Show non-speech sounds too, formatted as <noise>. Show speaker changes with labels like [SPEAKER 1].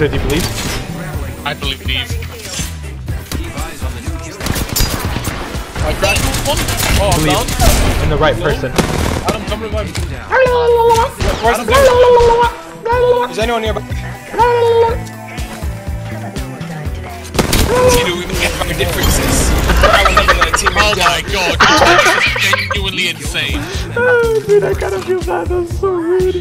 [SPEAKER 1] Did you believe?
[SPEAKER 2] I believe. these.
[SPEAKER 3] I cracked one. Oh, I'm
[SPEAKER 1] Believe.
[SPEAKER 3] down.
[SPEAKER 1] In the right Hello? person.
[SPEAKER 3] Adam, come revive me.
[SPEAKER 4] Where's the thing? Is anyone nearby?
[SPEAKER 5] You know, we make our differences. I will never let
[SPEAKER 2] Oh my god, <laughs> this is genuinely insane.
[SPEAKER 1] Oh, dude, I kind of feel bad. That's so rude.